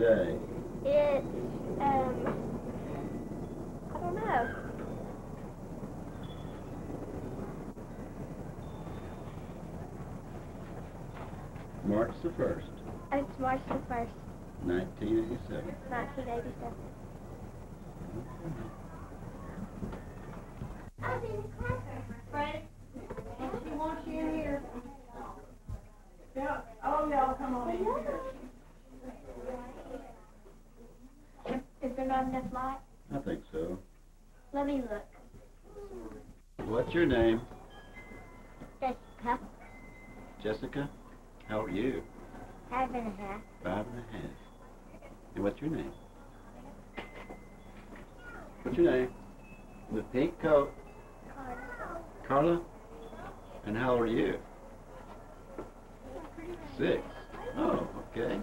today? It's, um, I don't know. March the 1st, It's March the 1st, 1987. 1987. Fred, she wants you in here. Yeah, oh, y'all come on in here. Is there not? I think so. Let me look. What's your name? Jessica, Jessica? How are you? five and a half. Five and a half. And what's your name? What's your name? The pink coat. Carla? Carla? And how are you? Six. Oh, okay.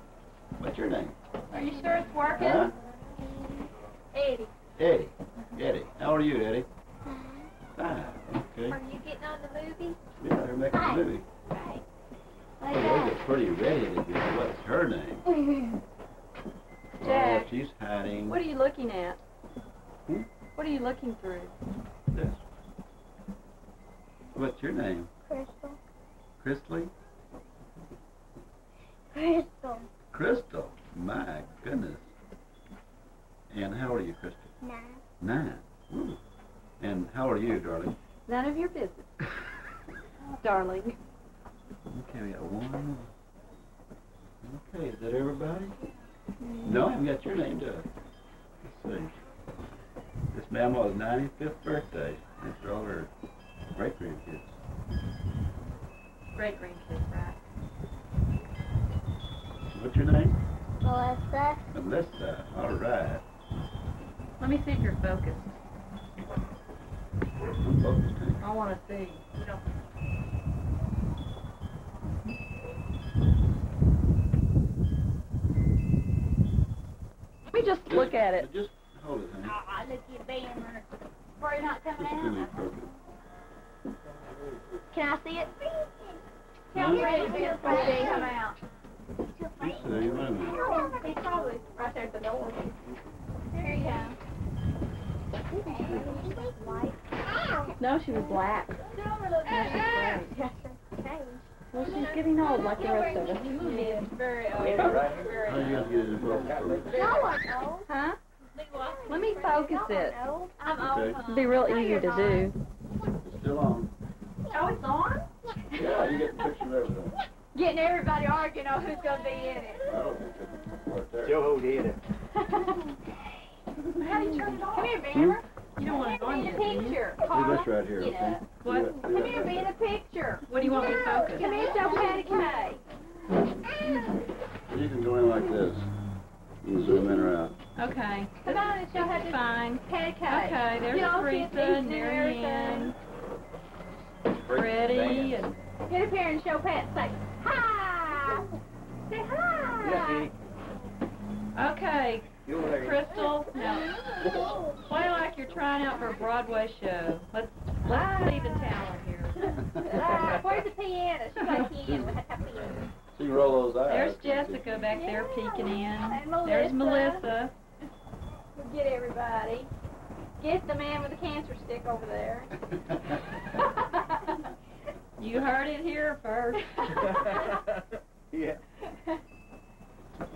What's your name? Are you sure it's working? Huh? Eddie. Eddie. Eddie. How are you, Eddie? Fine. Okay. Are you getting on the movie? Yeah, they're making a movie. Right. Oh, those are pretty redheaded girl. What's her name? Jack. Oh, she's hiding. What are you looking at? Hmm? What are you looking through? this. What's your name? Crystal. Crystal. Crystal. Crystal. My goodness. And how old are you, Crystal? Nine. Nine. Ooh. And how old are you, darling? None of your business, darling. Okay, we got one. more. Okay, is that everybody? No, we got your name down. Let's see. This mama's 95th birthday. After all her great grandkids. Great grandkids, right? What's your name? Melissa. Melissa. All right. Let me see if you're focused. I'm focused, honey. I want to see. Let me just look at it. Just hold it, honey. Ah, Aw, look at Ben. Before not coming Just do me out. perfect. Can I see it? Huh? Ready before they come out. Just see, wait a minute. He's probably right there at the door. There you go. No, she was black. Well, she's getting old like the rest of us. Very How you gonna get it in focus? No. Huh? Let me focus it. I'm old. It'd be real easy to do. It's still on. Oh, it's on? Yeah, you get the picture of everything. Getting everybody arguing on who's gonna be in it. I don't think it's right there. Joe did it. How hmm? do you turn it off? Come here, Banner. You don't want Come here, be in the picture. Do this right here, okay? What? Do that- do Come here, be in the picture. What do you want me to focus? Come here, show Patty You can go in like this. You zoom in or out. Okay. Come on and show This how is to fine. Patty Okay, there's You know, Teresa, eating and Mary Ann, everything. Freddie, and Get up here and show Pat. Say hi. Say hi. Yeah, Eddie. okay, You over there. Crystal. Now, play like you're trying out for a Broadway show. Let's let's see the talent here. Ah, Where's the piano? She's got a piano. We have to have piano. So you roll those eyes. There's Jessica back there peeking in. And There's Melissa. Melissa. We'll get everybody. Get the man with the cancer stick over there. You heard it here first. yeah.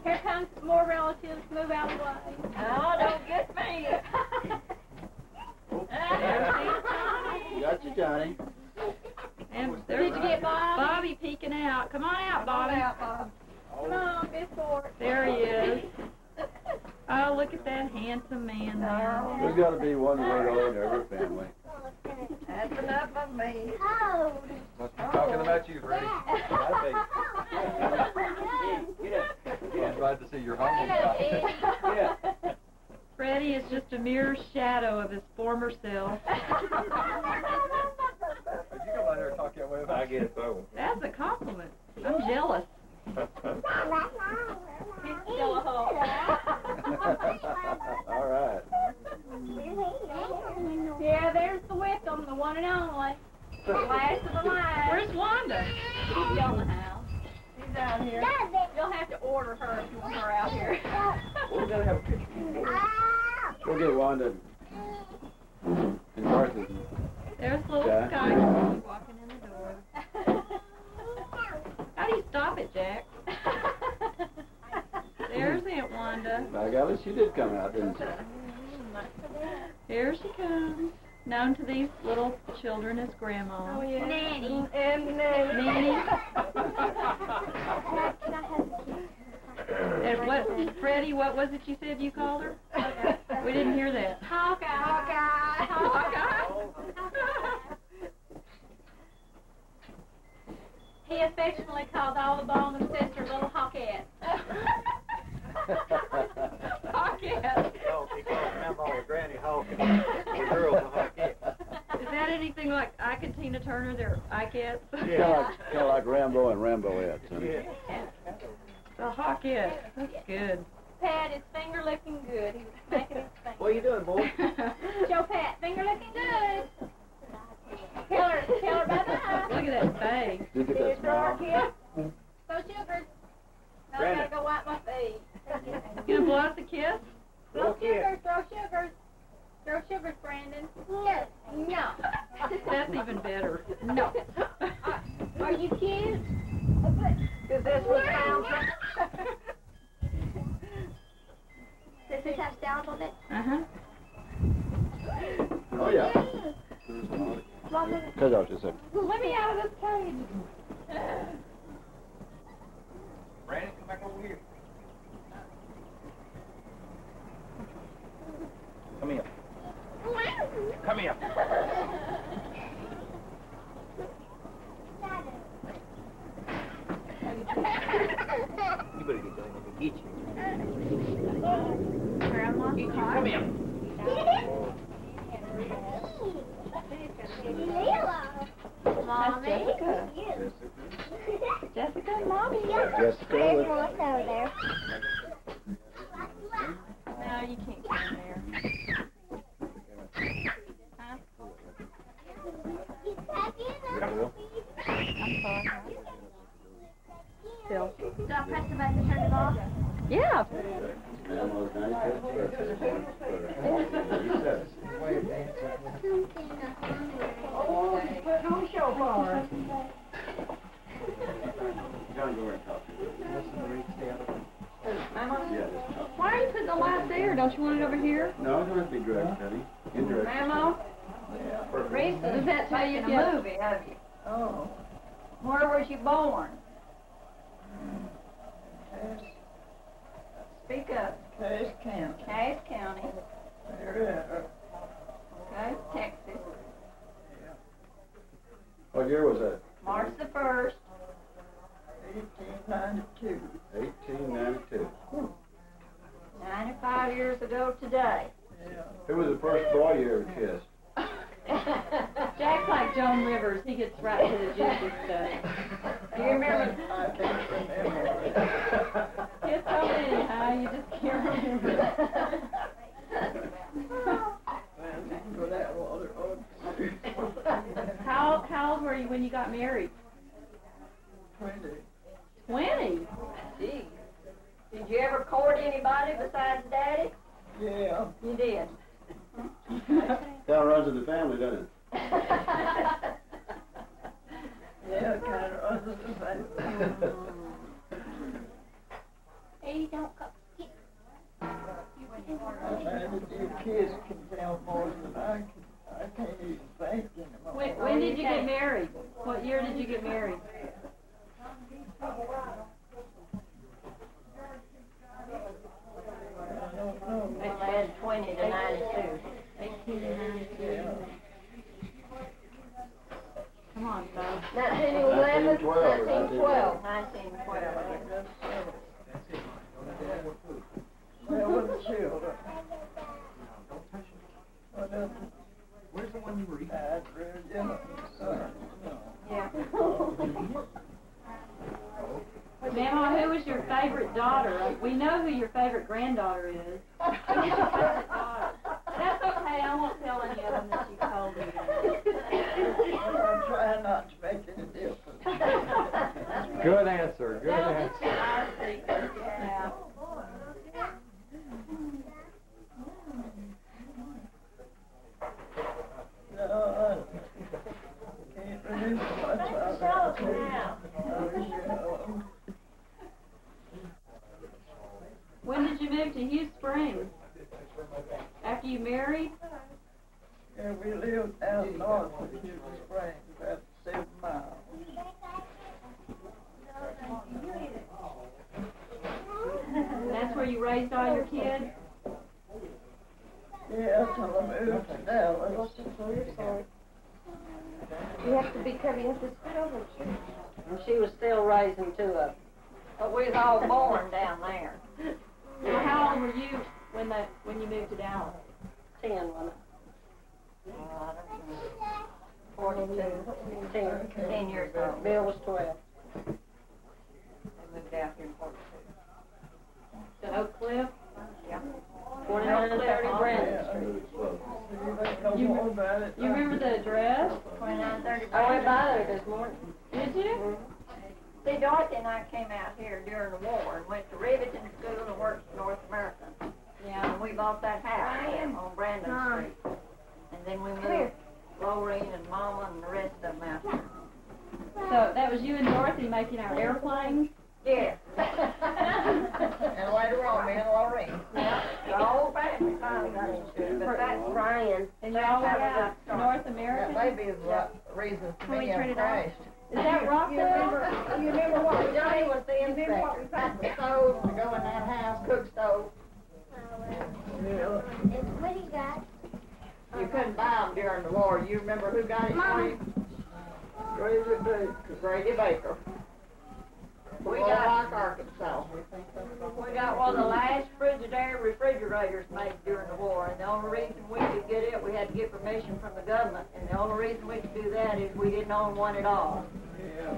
Here comes more relatives. Move out of the way. Oh, don't get me. Oh. Got you, Johnny. And there's Did you get Bob? Bobby peeking out. Come on out, Bobby. Come on, out, Bob. Oh. Come Miss Ford. There he is. Oh, look at that handsome man there. There's got to be one way or in every family. That's enough of me. Oh. Must be talking about you, Freddie. Get up. Yeah, glad to see you're humble. Yeah. Freddie is just a mere shadow of his former self. You come out here and talk that way about I get it, though. That's a compliment. I'm jealous. All right. Yeah, there's the Wickham, the one and only. The last of the line. Where's Wanda? She's still in the house. She's out here. You'll have to order her if you want her out here. We're going to have a picture. We'll get Wanda and Dorothy. There's little Yeah. Sky walking in the door. How do you stop it, Jack? There's Aunt Wanda. By golly, she did come out, didn't she? Here she comes. Known to these little children as Grandma. Oh, yeah. Nanny. And Nanny. Nanny. Can I have? And what, Freddie, what was it you said you called her? We didn't hear that. Hawkeye. Hawkeye. Hawkeye. He affectionately called all the Baughman sisters little Hawkettes. Hawkettes. Oh, because Grandma was Granny Hawk and the girls were Hawkettes. Is that anything like Ike and Tina Turner? They're Ikettes? Kind of like, kind of like Rambo and Ramboettes. honey. Yeah. The Hawkettes. That's good. Pat is finger licking good. He was smacking his finger. What you doing, boy? Show Pat, finger licking good. Tell her, tell her bye bye. Look at that face. Did you get that smile? So sugars. Now I Brandon. gotta go wipe my face. You gonna blow us a kiss? Throw Look here. sugars, throw sugars. Throw sugars, Brandon. No. No. That's even better. No. Are you cute? Is this what sounds Does this have sound on it? Uh-huh. Oh, yeah. Mom, Cut off just a second. Let me out of this cage. Brandon, come back over here. Come here. Come here. You better get going and get you. Grandma, Get you. Come here. Mommy. Jessica. You. Jessica and Mommy. Jessica, There's look. one over there. The first boy you ever kissed? Jack's like Joan Rivers. He gets right to the juicy stuff. Do you remember? I can't remember. Kiss so many, huh? You just can't remember. For that water. How, how old were you when you got married? Twenty. Twenty. Gee, did you ever court anybody besides Daddy? Yeah. You did. That runs in the family, doesn't it? yeah, kind of runs in the family. Don't kids can tell more than I can. I can't even think anymore. When, when did you get married? What year did you get married? I don't know. It's 20 to 92. Come on. Nineteen eleven, 1912 or nineteen twelve, nineteen twelve, I guess. There were the children. What else? Where's the one you were. Yeah. Mama, who was your favorite daughter? We know who your favorite granddaughter is. Who's your favorite daughter? That's okay. I won't tell any of them that you told me. I'm trying not to make any difference. Good answer, good answer. get you our secret. Yeah. moved to Hughes Springs? After you married? Yeah, we lived out north of Hughes Springs, about seven miles. And that's where you raised all your kids? Yeah, till I moved to Dallas. You have to be careful, you have to scoot over, too. And she was still raising two of them. But we was all born down there. Well, how old were you when that, when you moved to Dallas? Ten, wasn't it? Oh, I don't know. Forty-two, ten, ten years old. Bill was twelve. They moved out here in forty-two. To Oak Cliff? Yeah. Twenty-nine thirty Brandon Yeah. Street. You You about it? You remember the address? Twenty-nine thirty. I went by there this morning. Did you? Mm-hmm. See, Dorothy and I came out here during the war and went to Riveton School and worked for North American. Yeah. And we bought that house on Brandon Mom. Street. And then we moved Lorraine and Mama and the rest of them out here. So that was you and Dorothy making our airplanes? Yeah. And later on, me and Lorraine. Yeah, the whole family finally got into it, but that's Brian. And y'all were at North That American? may be the reason for When we me I traded crashed. Is that Rockville? You remember what we Johnny was the You remember what we inspector. put the stove to go in that house, cook stove? Yeah. What do you got? You couldn't buy them during the war. You remember who got it for you? Grady Baker. Grady Baker. We From got- Little Rock, Arkansas. We got one of the last Frigidaire refrigerators made during the war, and the only reason we could get it, we had to get permission from the government, and the only reason we could do that is we didn't own one at all. Yeah.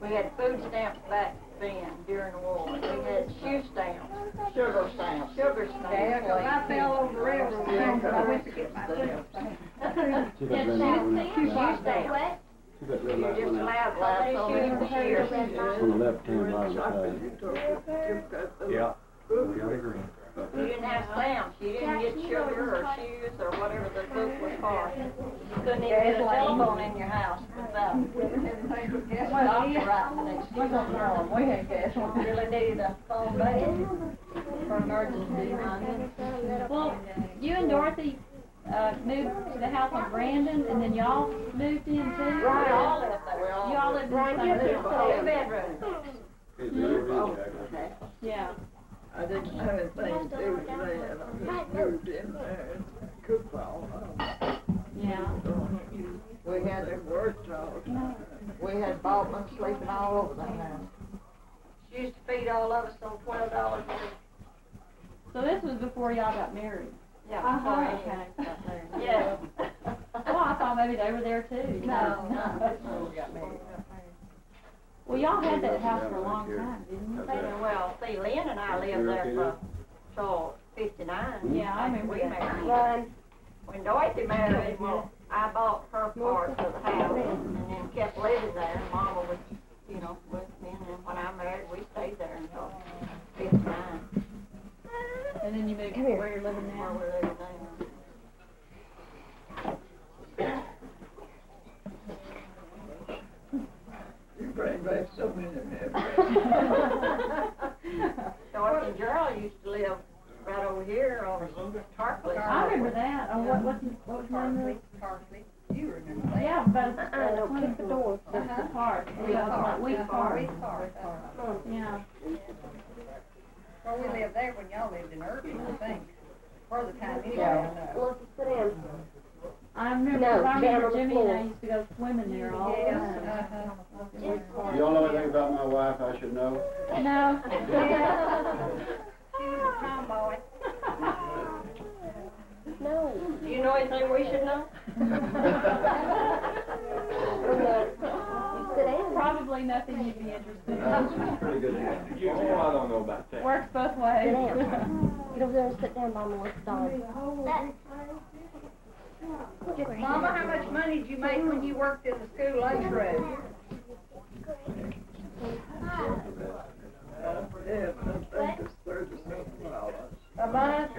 We had food stamps back then during the war. We had shoe stamps, Sugar stamps. sugar stamps. I fell over the railroad Yeah. tracks, I went to get my stamps. Too bad red light went out. Shoe stamps. What? bad red light just went out. allowed so many shoes a year. On the left hand bottom side. You took it, you got the- Yeah. We got agree. You didn't have stamps, you didn't get sugar or shoes or whatever the food was for. You couldn't even get a telephone in your house without. Doctor right next to you. We had gas. Really needed a phone back for emergency. Well, you and Dorothy, uh, moved to the house on Brandon, and then y'all moved in too? We all lived We there. all- You all lived in the same you have to house? stay. Two bedrooms. It's. Yeah. I didn't have anything to do with that. I just moved in there and cooked all of. Yeah. We had them worked all the time. We had Baldwin sleeping all over the house. She used to feed all of us on twelve dollars a week. So this was before y'all got married? Yeah. Uh-huh, before okay. any got there. Yeah. Oh, I thought maybe they were there too. No, no, that's we got married. Well, y'all had that house for a long time, didn't you? Yeah, Well, see, Lynn and I lived there for, till fifty-nine. Yeah, I remember We that. married. Run. When Dorothy married, well, I bought her part of the house and then kept living there. Mama was, you know, with me, and then when I married, we stayed there until fifty-nine, And then you moved Come here. where you're living now? we're living now. You bring back so many memories. Dorothy and Gerald used to live right over here on Tarpley. I remember that. Oh, what, what's, what was the name of it? Parsley. You remember that? Yeah, but, Uh-uh, don't kick the door. the park. Weed Yeah, Park. Weed Park. Weed Park. Yeah. Well, we lived there when y'all lived in Irving, I think. For the time anyway, Yeah. I know. Let's sit down. I remember, No, 'cause I down remember on the Jimmy and I floor. used to go swimming there all the Yes, time. uh-huh. You all know anything about my wife I should know? No. She was a tomboy. No. Do you know anything we should know? You sit down. Probably nothing you'd be interested in. She's pretty good. You, I don't know about that. Works both Sit ways. down. Get over there and sit down, Mama, with the. Mama, how much money did you make when you worked in the school lunchroom? Yeah, but I think it's thirty something dollars. A month?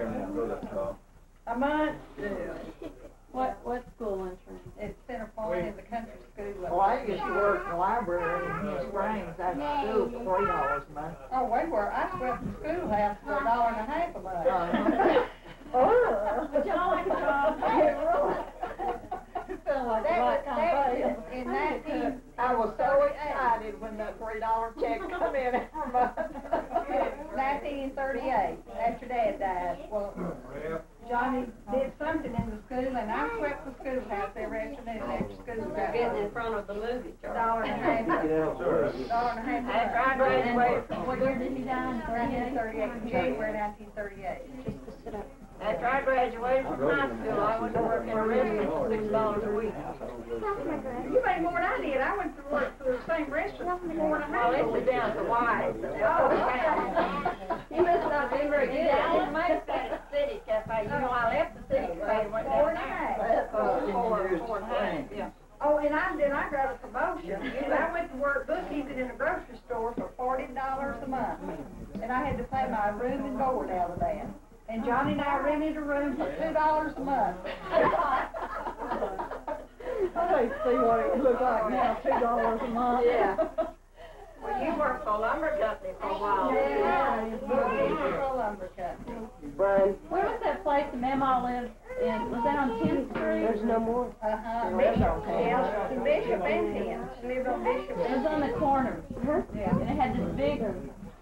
A month? Yeah. What, what school lunchroom? At Center Point in the country school. Well, I used to work in the library in Hughes Springs after school school for forty dollars a month. Oh, we were, I swept the schoolhouse for a dollar and a half a month. Uh-huh. Oh. Jolly John. Sound like the That right. was, kind that of in nineteen, I was so excited when that three dollar check come in every month. Uh, nineteen thirty-eight, after dad died. Well, Johnny did something in the school and I swept the schoolhouse every afternoon after school. got Getting in over. front of the movie Dollar and a half, dollar and a half. a After I month. graduated from, What year did he die? Nineteen thirty-eight, January nineteen thirty-eight. Just to sit up. after I graduated from high school, I went to work in a restaurant for six dollars a week. You made more than I did. I went to work for the same restaurant for more than Well, I this is did. down to Wise, Oh. You must not be very good. I didn't make that City Cafe, you know, I left the City Cafe and went Four down and there. half. Four, four and a half, yeah. Oh, and I, then I got a promotion. I went to work bookkeeping in a grocery store for forty dollars a month. And I had to pay my room and board out of that. And Johnny and I rented a room for two dollars a month. I see what it looks like now, two dollars a month. Yeah. Well, you worked for a lumber company for a while. Yeah, bookkeeping for a lumber company. Brian, Where was that place that Mama lived in? Was that on Tenth Street? There's no more. Uh-huh, The Bishop, restaurant yeah, Bishop and Penn. She lived on Bishop It was on the corner, Huh? Yeah. and it had this big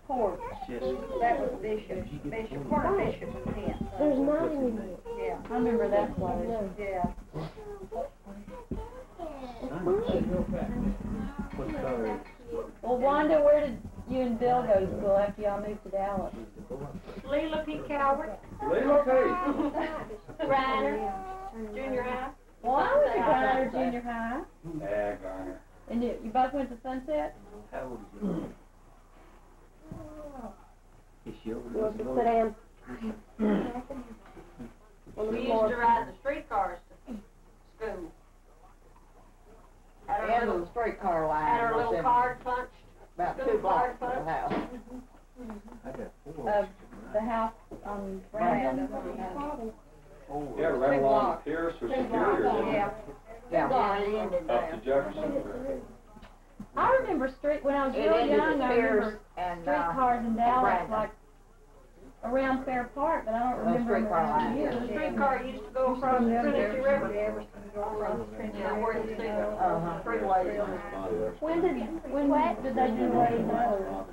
porch. That was Bishop, Bishop, corner Bishop and Penn. There's not anymore. Yeah, I remember that place. No. yeah. Well, Wanda, where did you and Bill go to school after y'all moved to Dallas? Leela P. Calvert. Ryder, Junior high? well, I was at Ryder Junior High, Yeah, Garner. and you, you both went to Sunset? How old is he? Is she over You want to there? sit down? On We used to ride the streetcars to school. Had our End little, of the streetcar line. had our little in card punched. About two blocks from the house. I got four. Of the house on Brandon? Four. Yeah, right along Pierce or Superior. It ended Up to. Jefferson. I remember street, when I was It real ended young, at I Pierce remember and, uh, streetcars in Dallas, Brandon. like around Fair Park, but I don't No remember streetcar around line. here. The streetcar used to go across the Trinity River. Yeah, Yeah, where you see the Uh-huh. freeway. When did, when did they do away with those?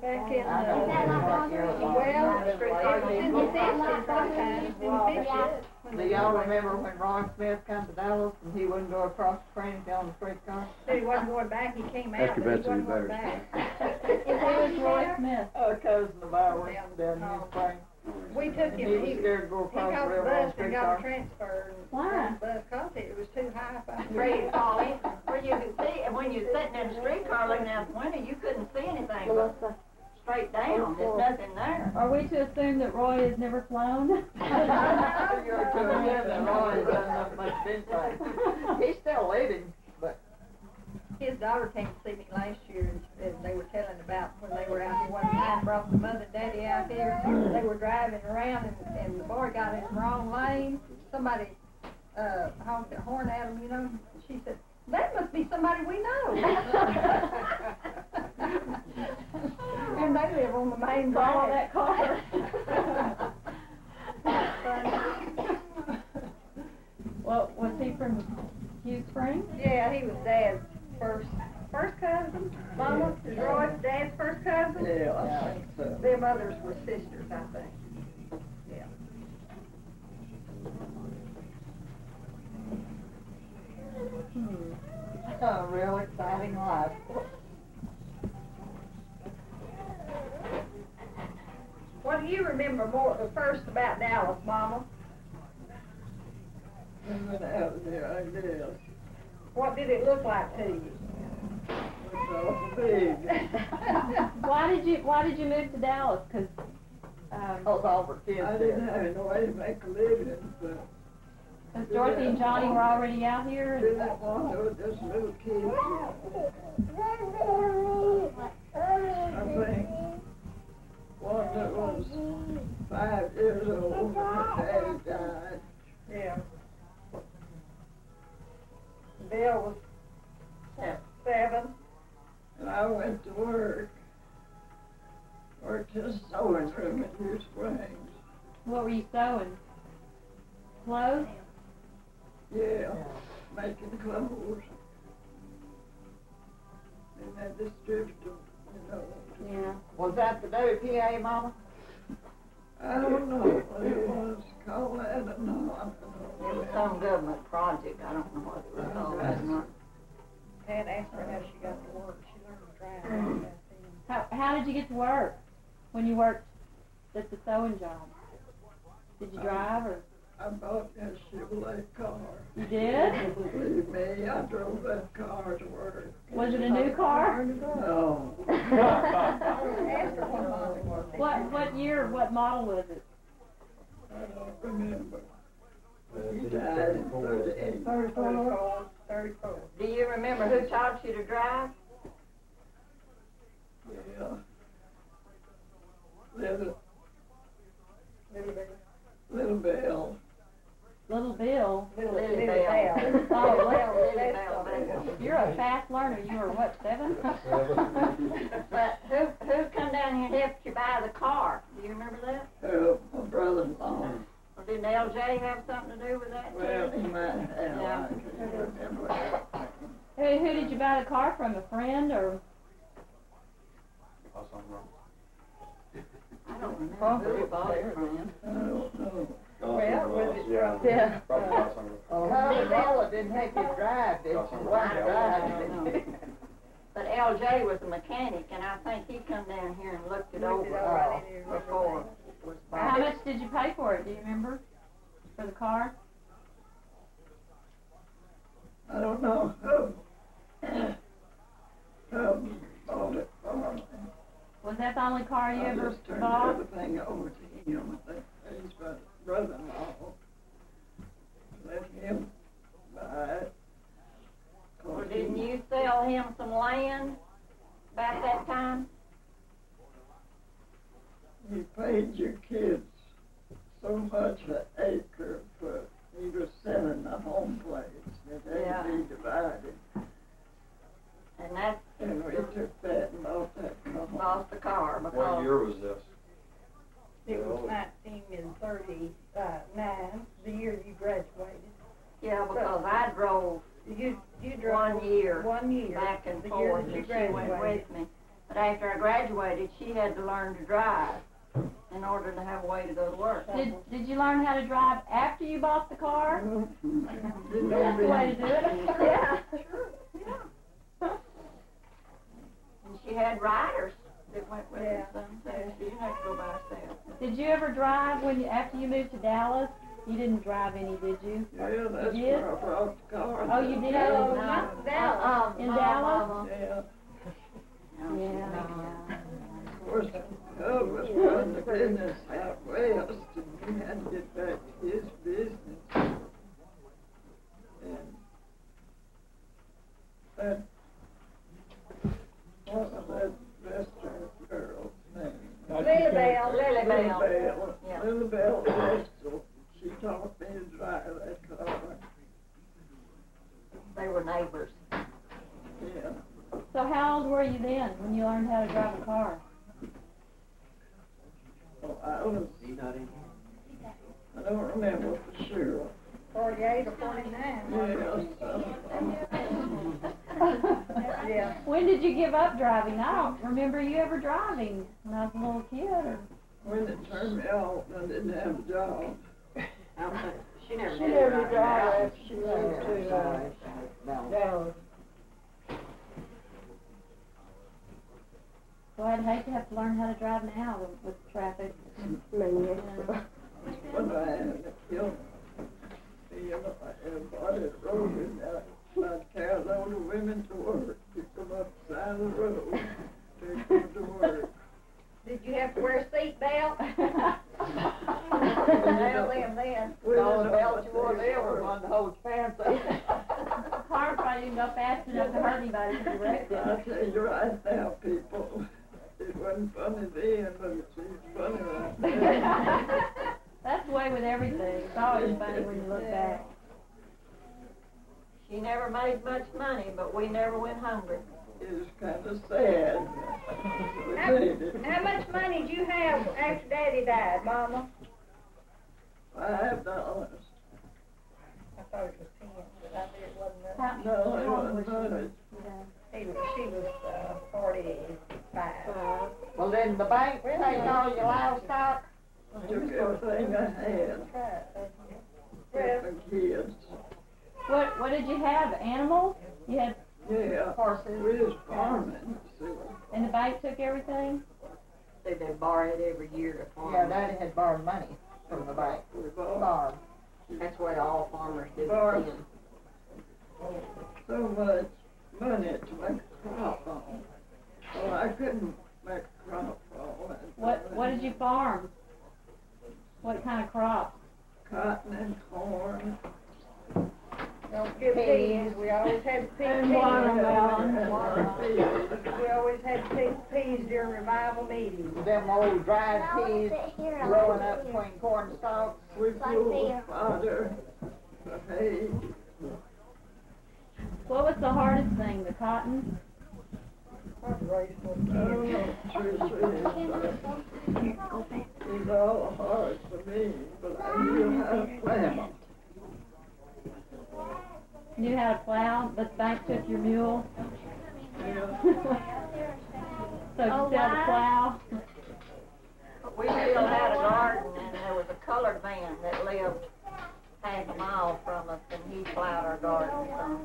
Back in, I know. what year it was. well, it the fifties sometimes, in the. Do y'all remember when Ron Smith come to Dallas and he wouldn't go across the train on the streetcar? Said he wasn't going back, he came out, Ask but your he Betsy wasn't going Bears. back. Who was Roy Smith? A cousin of ours down in New Spring. We took him, he, he to got the the river bus and got a transfer. and Why? got the Bus, cause it was too high. for- Afraid to where you could see, and when you're sitting in the streetcar looking out the window, you couldn't see anything but straight down, there's nothing there. Are we to assume that Roy has never flown? You're to assume that Ron has done nothing much anything. He's still living, but His daughter came to see me last year and, they were telling about when they were out here one time, brought the mother and daddy out here. They were driving around and, and the boy got in the wrong lane. Somebody, uh, honked a horn at him, you know. She said, that must be somebody we know. And they live on the main Follow drag. that car. Well, was he from Hughes Springs? Yeah, he was dad's first, first cousin. Mama, is Roy dad's first cousin? yeah, I think so. Their mothers were sisters, I think. Yeah. Hmm. A real exciting life. What do you remember more, the first about Dallas, Mama? When I was there, I did. What did it look like to you? So big. Why did you, why did you move to Dallas? Cause, um, Cause all the kids I didn't have no way to make a living, but cause Dorothy and Johnny were already out here and didn't want no just little kids. I think one that was five years old, her daddy died. Yeah. Bill was seven. And I went to work his sewing room in his wings. What were you sewing? Clothes? Yeah, making clothes. And that distributor, you know. Yeah. Was that the WPA, Mama? I don't know what it was called, I don't know. I It don't was some government project, I don't know what it was called. That's- anymore. Dad asked her how she got to work, she learned to drive back then. How, how did you get to work when you worked at the sewing job? Did you drive or? I bought a Chevrolet car. You did? Believe me, I drove that car to work. Was it a new car? No. What model it was. What, what year, what model was it? I don't remember. He died in thirty-eight. Thirty-four, thirty-four. Do you remember who taught you to drive? Yeah. Little, Little bit. little Bill. Little Bill. Little, Lily Lily Bell. Bell. Oh, Well, Lily That's Bell, You're a fast learner. You were what, seven? But who, who come down here and helped you buy the car? Do you remember that? Uh, my brother-in-law. Or didn't LJ have something to do with that Well, too? he might have, Yeah. I can't remember. Who, who did you buy the car from? A friend or? I don't remember who you bought it from. I don't know. Well, was it from? Yeah. Oh, Bella didn't help you drive, did she? I Wasn't don't know. But LJ was a mechanic and I think he come down here and looked it Looked it over over, I didn't remember before it was How much did you pay for it? Do you remember? For the car? I don't know who. Who bought it for me. Was that the only car you I ever just turned bought? everything over to him. I think he's my brother-in-law. Let him buy it. Well, didn't you sell him some land about that time? You paid your kids so much an acre for, he was selling the home place. It had to be divided. And that's And we took that and bought that car. lost the car What because year was this? It was nineteen and thirty-nine, the year you graduated. yeah, because I drove You, you drove. one year One year. back and the year forth that you and she went graduated. with me. But after I graduated, she had to learn to drive in order to have a way to go to work. Did, did you learn how to drive after you bought the car? Didn't That's the way to do it. Yeah, sure, yeah. And she had riders that went with her Yeah. sometimes, so you didn't have to go by herself. Did you ever drive when you, after you moved to Dallas? You didn't drive any, did you? Yeah, that's You did? where I brought the car. Oh, you did? No, No. not Dallas. Uh-uh, In no, Dallas? no, Yeah, no. Yeah. of course, Hub was running the business out west, and he had to get back to his business. And that, what was that Western girl's name? Lily Bell. Lily Bell. Bell, Yeah. Lily Bell Westall, she taught me to drive that car, They were neighbors. yeah. So how old were you then when you learned how to drive a car? Well, I was, I don't remember for sure. Forty-eight or forty-nine. Yes, Yeah. When did you give up driving? I don't remember you ever driving when I was a little kid. Or... when it turned me off, I didn't have a job. She never She never drive after she moved to, uh, No. Dallas. So I'd hate to have to learn how to drive now with, with traffic. Many Yeah. When I had to kill, you know, everybody rode in that, I'd carry a load of women to work, pick them up the side of the road, take them to work. Did you have to wear a seatbelt? Nail them then. All the belts you wore there were one to hold fancy. car probably didn't go fast enough to hurt anybody if you wrecked it. I tell you right now, people, it wasn't funny then, but it's funny right now. That's the way with everything. It's always funny when you look back. She never made much money, but we never went hungry. It's kind of sad. How, how much money did you have after daddy died, mama? Five dollars. I thought it was ten, but I knew it wasn't How- much. No, it wasn't much. she? He was, she was, uh, forty-five. Well, then the bank take all your livestock? Took everything I had, Right. with the kids. What, what did you have, animals? You had, Yeah, Horses. we was farming, and the bank took everything? They, they borrow it every year to farm. Yeah, daddy had borrowed money from the bank, We bought farm. That's what all farmers do Borrow. then. so much money to make crop on. So I couldn't make crop on. What, what did you farm? What kind of crops? Cotton and corn. Don't give peas, we always had peas. And watermelon. Watermelon. We always had peas, peas during revival meetings. Them old dried peas sit here, I'll growing up between corn stalks. We Like grew there. fodder, for hay. What was the hardest thing, the cotton? I'd raise I one don't kid. know, three trees. It was all hard for me, but I knew how to plow. Knew how to plow, but the bank took your mule? Yeah. So you Oh, still had to plow? We still had a garden and there was a colored man that lived half a mile from us and he plowed our garden, so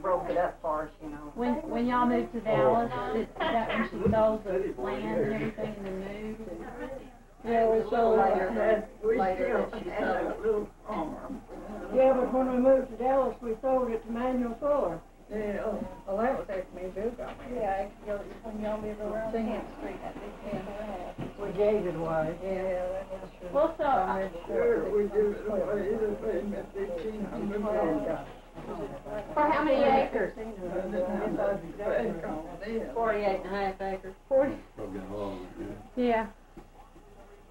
broke it up for us, you know. When, when y'all moved to Dallas, is that when she sold the land and everything and then moved? and- Yeah, we sold Later. that, we Later still that she had a sold. little farm. Yeah, but when we moved to Dallas, we sold it to Manuel Fuller. Yeah, oh, Well, that was after me, Bill got me. Yeah, actually, when y'all lived around Tenth Street, that big ten house. We gave it away. Yeah, that was true. Well, so, I'm sure, we give it away, they paid me fifteen hundred dollars. For how many acres? I didn't have that to bank on then. Forty-eight and a half acres. Forty? Probably got all of it, Yeah.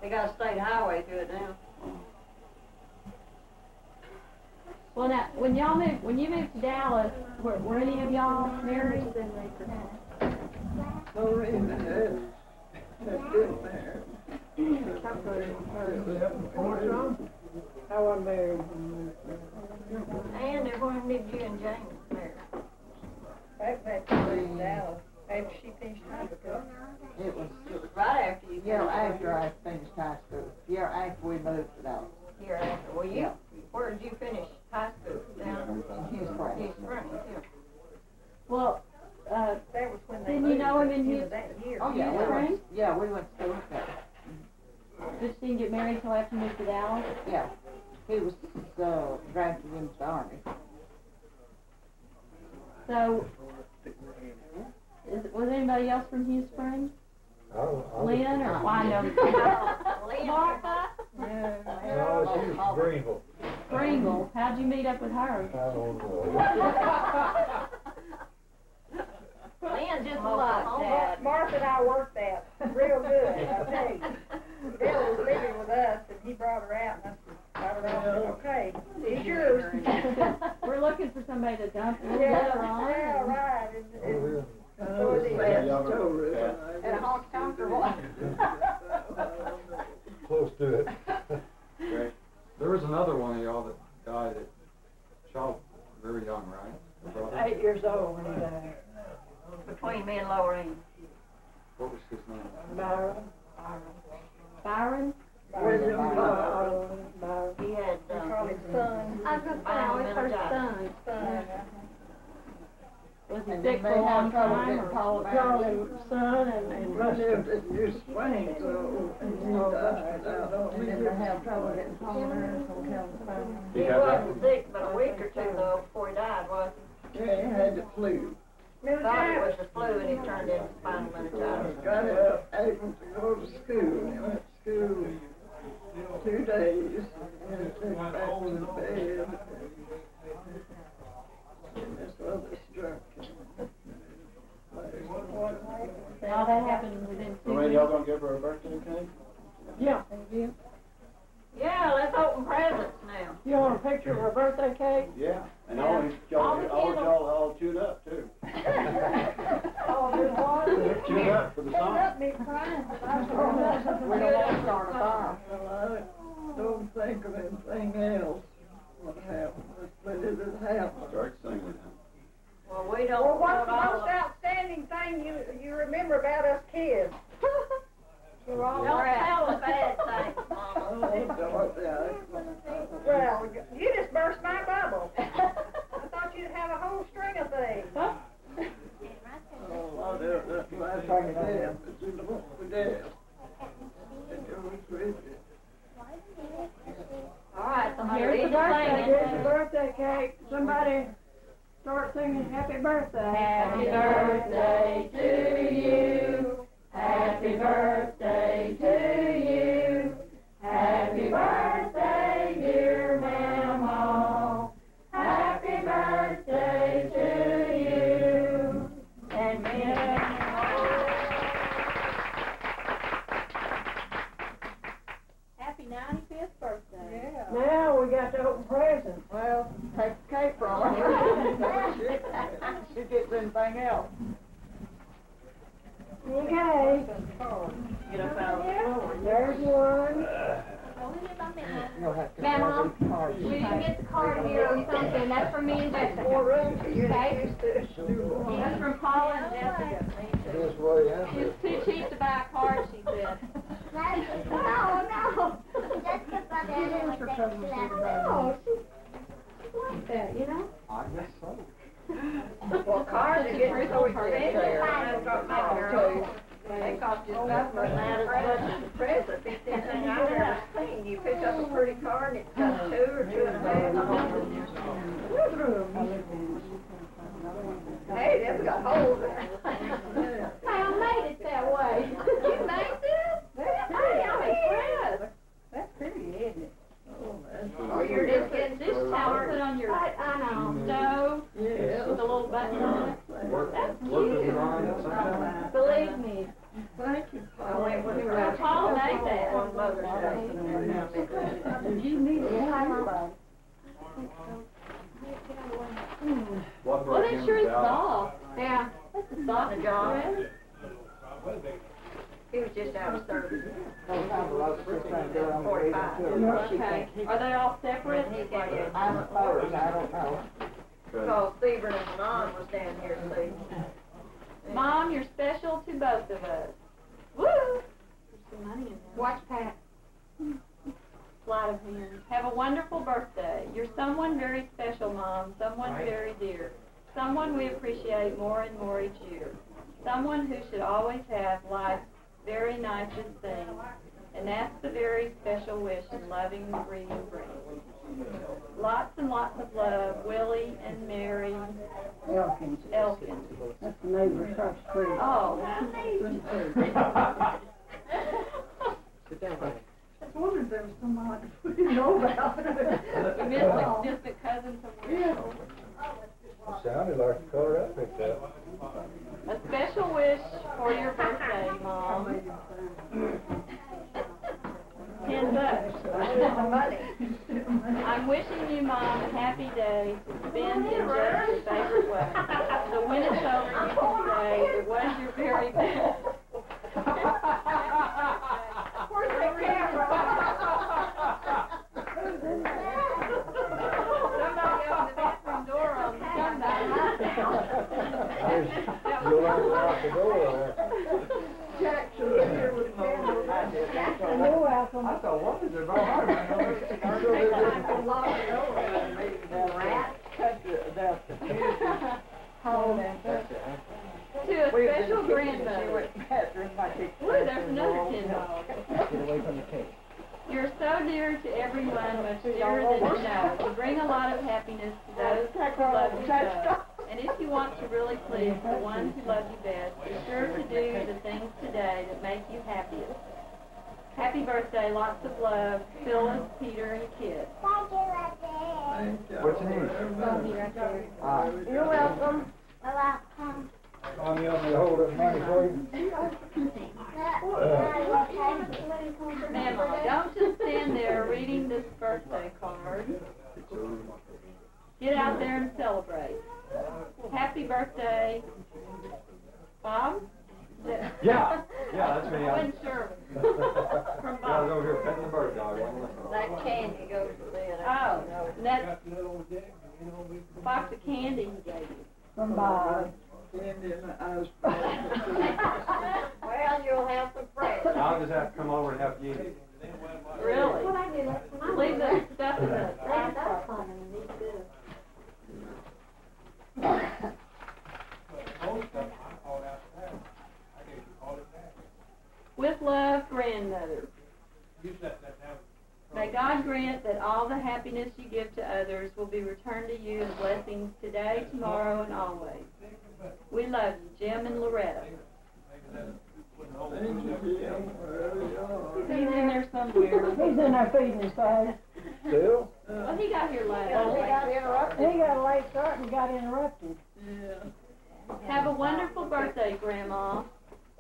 They got a state highway through it now. Well, now, when y'all moved, when you moved to Dallas, were, were any of y'all married? Lorraine had, had been there. I wasn't married. And then when did you and James marry? That, that was in Dallas, after she finished high school. It was, It was right after you. yeah, finished after I finished high school, yeah, after we moved to Dallas, Year after. Well, you, where did you finish high school? Down in Hughes Springs. in Hughes Springs, yeah. Well, uh, That was when they Didn't you moved, know him but in it his- was that year. Oh, yeah, we Springs? went, yeah, we went to school together, did she get married till after you moved to Dallas? yeah. He was, uh, drafted into the army. So, is, was anybody else from Hughes Springs? Lynn or, well, I know. Lynn. Martha? Yeah. No, she was from Greenville. Pringle, how'd you meet up with her? I don't know. Lynn just Mar- like that. Martha and I worked that real good, I tell you. Bill was living with us and he brought her out and I said, brought her out, I said, okay, it's yours. We're looking for somebody to dump a little Yeah, butter on. yeah, and- right, and, Oh, and yeah. Kind of a sad story. when I And a was- honky tonk or what? Close to it. Great. There was another one of y'all that died at child, very young, right? Eight years old when he died. Between me and Lorraine. What was his name? Byron. Byron? William Byron. Byron. Byron. He had, um, call son, I was gonna say, I always heard son. son. Was And sick for a long time getting or? called We called son and, and We Buster. lived in New Springs, so, and he died out on And me. then they had trouble getting home there, so we held the he wasn't sick but a week or two though before he died, was he? Yeah, he had the flu. Thought it was the flu and he turned into spinal meningitis. Got up, able to go to school, he went to school two days, and took back to the bed. And this other struck him. All that happened within two Lorraine, weeks. y'all gonna give her a birthday cake? Yeah. Thank you. Yeah, let's open presents now. You want a picture of her birthday cake? Yeah, and all y'all, all y'all all chewed up too. Oh, there's one. Chewed up for the song. me crying. We don't want to start a fire. Well, I don't think of anything else. What happened, let's let it happen. Start singing. Well, we don't. Well, what's the know most outstanding thing you, you remember about us kids? Don't tell a bad thing, Oh, Mama. Well, you just burst my bubble. I thought you'd have a whole string of things. oh, I don't, that's why I think of them, but you know, with them. And it was with you. All right, so Here's read the the birthday, here's the singing. birthday cake. Somebody start singing happy birthday. Happy birthday to you. Happy birthday gets anything else. Okay, Get up out of the floor. there's one. You'll have to. Grandma, Cards. will you get the card here or something? That's for me and Jessica. Okay? That's from Paula and Jessica. This way, yeah. Too cheap to buy a card, she said. No, no. Jessica's not there. Like that. Oh, she like that, you know? I guess so. Well, cars are getting too. They cost just about as much as a present, it's anything I've ever seen. You pick up a pretty card and it's got two or two and a half. Hey, that's got holes in it. I made it that way. You made this? Hey, I'm impressed. That's pretty, isn't it? Oh, that's. Oh, you're just getting This tower put on your I, I know. stove Yeah. with a little button on it. Work, work is drawing at some time. Believe me. Thank you, I went with her. Well, Paul made that. On Mother's Day. You need it. What Well, broke that in sure is soft. Yeah. That's a soft job. He was just out of service. Forty-five. Forty-five. Okay. Are they all separate? He I don't know, I don't know. Because Stephen and Mom was down here, see. Mom, you're special to both of us. Woo! There's some money in there. Watch Pat. Sleight of hand. Have a wonderful birthday. You're someone very special, Mom. Someone very dear. Someone we appreciate more and more each year. Someone who should always have life's very nicest things. And that's the very special wish and loving the greeting brings. Lots and lots of love, Willie and Mary Elkins. Elkins. That's the neighbor across the street. Oh. Sit down, buddy. I was wondering there was somebody we didn't know about. You missed a distant cousin somewhere. Sounded like the color I picked up. A special wish for your birthday, Mom. Ten bucks. I'm wishing you, Mom, a happy day to spend in just favorite way. So when it's over, you say it was your very best. Where's the camera? Somebody opened the bathroom door on Sunday. You'll have to lock the door there. Jackson here with candles. You're welcome. I thought, what is it about her? I'm sure they didn't- The rat cut the, the, the hole and that's it. To a We was in special the kitchen, She grandmother. went in the bathroom, I kicked the Ooh, there's bathroom another ten dollars. Get away from the cake. You're so dear to everyone, much dearer than you know. You bring a lot of happiness to those who love you so. And if you want to really please the ones who love you best, be sure to do the things today that make you happiest. Happy birthday, lots of love, Phyllis, Peter, and Kid. Thank you. What's your name? Ah, You're welcome. Welcome. Tommy, you want me to hold up money for you? Mama, don't just stand there reading this birthday card. Get out there and celebrate. Happy birthday, Bob? Yeah, yeah, that's me. I I wasn't sure. From I was over here petting the bird dog. That candy goes to bed. Oh, and that's a box of candy he gave you. From Bob. Candy and ice cream. Well, you'll have some friends. I'll just have to come over and help you. eat it. Really? What I do, that's when I. Leave the stuff in the That, that's fun and neat too. With love, grandmother. May God grant that all the happiness you give to others will be returned to you in blessings today, tomorrow, and always. We love you, Jim and Loretta. Thank you, Jim, wherever you are. He's in there somewhere. He's in there feeding his face. Still? Well, he got here last oh, He night. got interrupted. He got a late start and got interrupted. Yeah. Have a wonderful birthday, Grandma.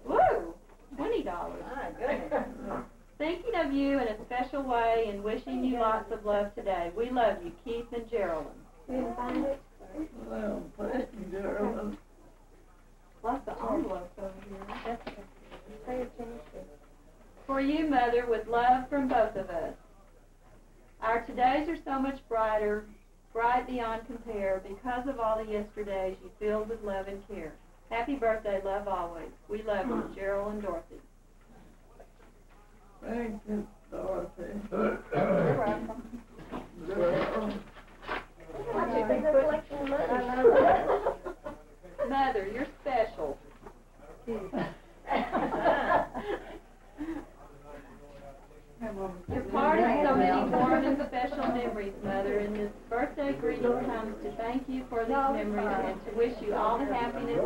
Woo! Twenty dollars. My goodness. Thinking of you in a special way and wishing you lots of love today. We love you, Keith and Geraldine. You didn't find it? Well, thank you, Geraldine. Lots of envelopes over here. That's okay. Pay attention. For you, Mother, with love from both of us. Our todays are so much brighter, bright beyond compare, because of all the yesterdays you filled with love and care. Happy birthday, love always. We love you, hmm. Gerald and Dorothy. Thank you, Dorothy. You're welcome. Gerald. What's your big collection of money? Mother, you're special. Your part of so many warm and special memories, Mother, and this birthday greeting comes to thank you for these memories and to wish you all the happiness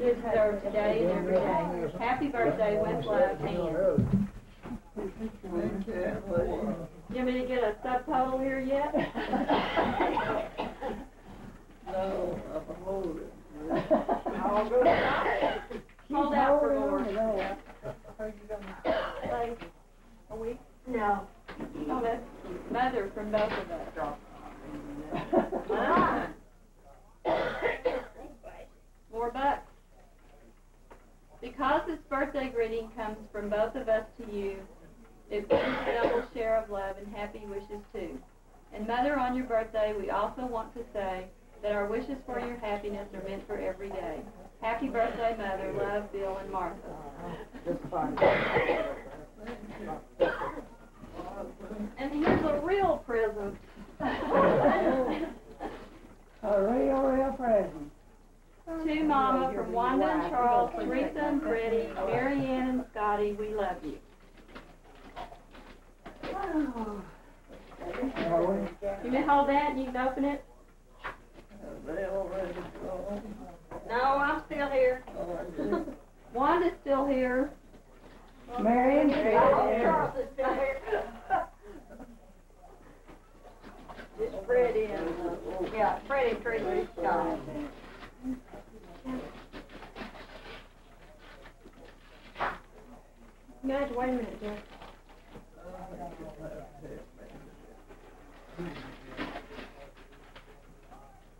you deserve today and every day. Happy birthday, with love, Ann. You, want me to get a subtotal here yet? No, I'm holding. All good. Hold out for more. A week? No. Oh, that's Ah. More bucks. Because this birthday greeting comes from both of us to you, it brings a double share of love and happy wishes too. And Mother, on your birthday, we also want to say that our wishes for your happiness are meant for every day. Happy birthday, Mother. Love, Bill and Martha. Just fun. And here's a real present. A real, real present. To Mama from Wanda and Charles, Teresa and Freddie, Mary Ann and Scotty, we love you. You can hold that and you can open it. Have they already gone? No, I'm still here. Oh, I did. Wanda's still here. Marion, Oh, Charles is still here. Just Freddie and, uh, yeah, Freddie, Teresa, Scott. Guys, wait a minute, Jeff.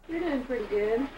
You're doing pretty good.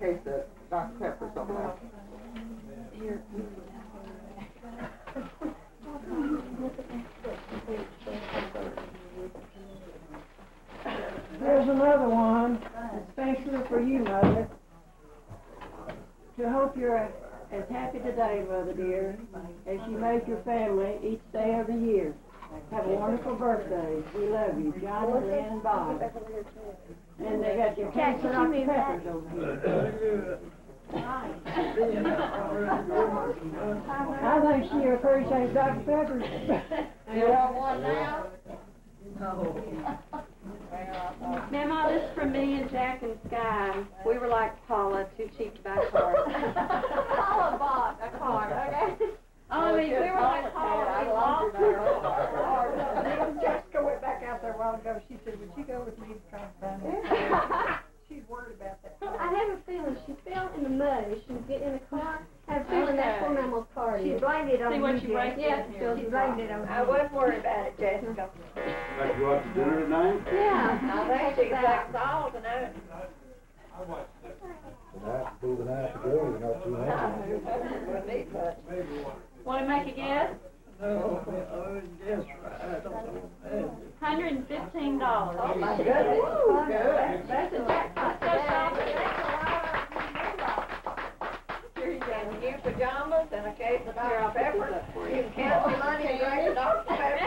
case of Dr. Pepper somewhere. There's another one, especially for you, Mother. To hope you're as happy today, Mother dear, as you make your family each day of the year. Have a wonderful birthday. We love you, Johnny, and Bob. And they got your cats and Dr. Peppers over here. Appreciates Dr. Peppers. You want one now? Mama, oh this is from me and Jack and Sky. We were like Paula, too cheap to buy cars. Paula bought a card, okay? Oh, I mean, we were like Paula, I we love lost you, Jessica went back out there a while ago, she said, would you go with me to try to find it? She's worried about that. I have a feeling she fell in the mud as she was getting in the car. I have a feeling that's where Mama's car She is. blamed it on See you, what you break Jessica. yeah, feels She blamed it on I you. wouldn't worry about it, Jessica. Like you out to dinner tonight? Yeah. I think she expects all to know. Tonight's be the night to go, you're not too late. Wouldn't need much. Want to make a guess? No, I would guess right, I don't know. Hundred and fifteen dollars. Oh, my goodness. Good. That's pajamas and a case of Dr. Pepper. You can count the money and drink the Dr. Pepper.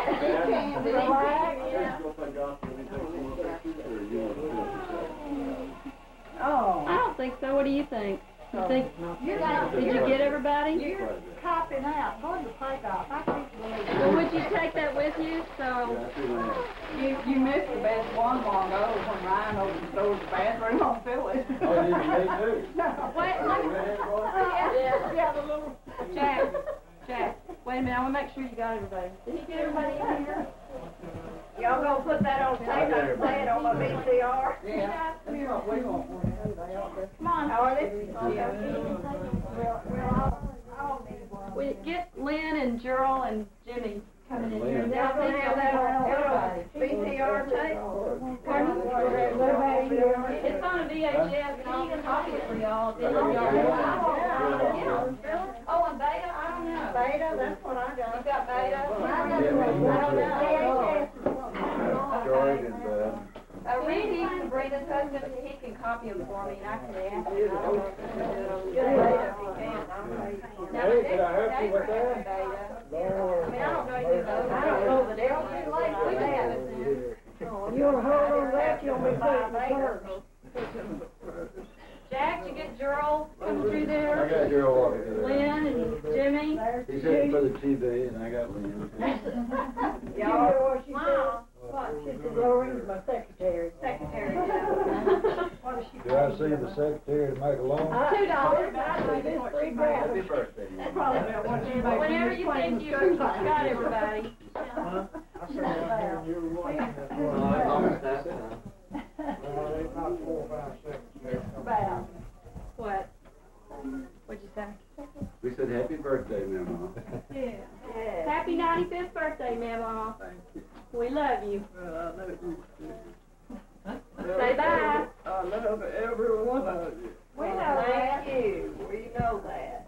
Oh. I don't think so. What do you think? You think? You're not, Did you get everybody? you're copping out, going to play golf, I can't believe it. Well, would you take that with you? So, You, you missed the best one long ago when Ryan opened the door to the bathroom on Phyllis. Oh, did you, me too? wait, Yeah, yeah, the little, Jack, Jack, wait a minute. I want to make sure you got everybody. Did you get everybody in here? Y'all gonna put that on tape and play it on my VCR? Yeah, that's what we want. Come on. How are they? Oh, we get Lynn and Gerald and Jimmy coming in here. Lynn. Y'all gonna have that on VCR tape? Pardon? It's on a VHS, and I'll copy it for y'all. If y'all want. Oh, and Beta, I don't know. Beta, that's what I got. You got Beta? I got the I don't know. George and, uh, Reed, he's Brenda's husband, he can copy them for me, and I can ask him. I don't know if he can do it over the Beta if you can. I'll pay you. Now, Hey, the can I help next you with neighbor that? has Beta. Lord, I mean, I don't know you know. I don't know that they'll late We with can have that. You'll hold on that, you'll be putting the. Jack, you get Gerald coming through I there? got Gerald walking through there. Lynn and Jimmy? He's heading for the TV and I got Lynn. You know what she said? What, she said, Lorraine's my secretary. Secretary. What is she? Do I see the secretary to make a loan? Uh, two dollars. I think it's three grand. Happy birthday. That's probably about what she makes. Whenever you think you've got everybody. About. What? What'd you say? We said happy birthday, Mama. Yeah. Happy ninety-fifth birthday, Mama. Thank you. We love you. Well, I know you do. Say bye. I love every one of you. We know that. You. We know that.